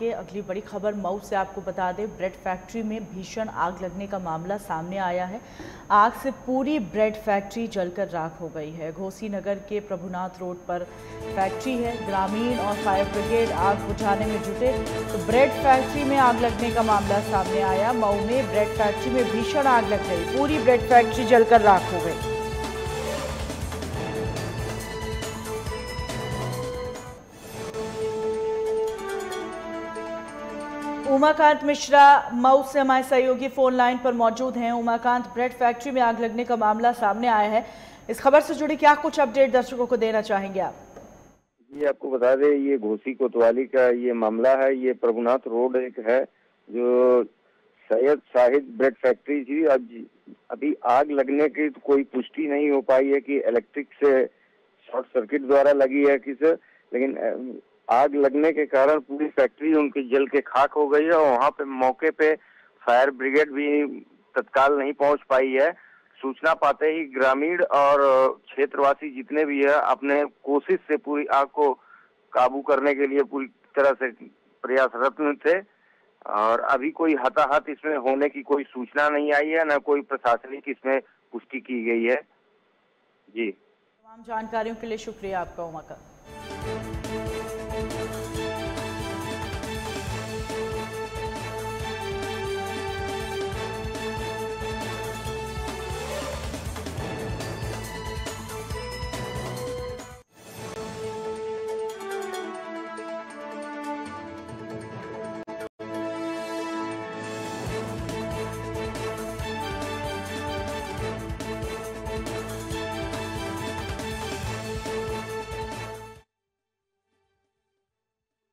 के अगली बड़ी खबर मऊ से आपको बता दें, ब्रेड फैक्ट्री में भीषण आग लगने का मामला सामने आया है। आग से पूरी ब्रेड फैक्ट्री जलकर राख हो गई है। घोसी नगर के प्रभुनाथ रोड पर फैक्ट्री है। ग्रामीण और फायर ब्रिगेड आग बुझाने में जुटे तो ब्रेड फैक्ट्री में आग लगने का मामला सामने आया। मऊ में ब्रेड फैक्ट्री में भीषण आग लग गई। पूरी ब्रेड फैक्ट्री जलकर राख हो गई। उमाकांत मिश्रा, मऊ से हमारे सहयोगी फ़ोन लाइन पर मौजूद हैं। उमाकांत ब्रेड फैक्ट्री में आग लगने का मामला सामने आया है। इस खबर से जुड़ी क्या कुछ अपडेट दर्शकों को देना चाहेंगे आप? ये आपको बता दें, ये घोसी कोतवाली का ये मामला है। ये प्रभुनाथ रोड एक है, जो सैयद साहिद ब्रेड फैक्ट्री थी अब अभी आग लगने की तो कोई पुष्टि नहीं हो पाई है कि इलेक्ट्रिक से शॉर्ट सर्किट द्वारा लगी है किस, लेकिन आग लगने के कारण पूरी फैक्ट्री उनकी जल के खाक हो गई है और वहाँ पे मौके पे फायर ब्रिगेड भी तत्काल नहीं पहुँच पाई है। सूचना पाते ही ग्रामीण और क्षेत्रवासी जितने भी है, अपने कोशिश से पूरी आग को काबू करने के लिए पूरी तरह से प्रयासरत थे और अभी कोई हताहत इसमें होने की कोई सूचना नहीं आई है, न कोई प्रशासनिक इसमें पुष्टि की गई है। जी। तमाम जानकारियों के लिए शुक्रिया आपका उमा का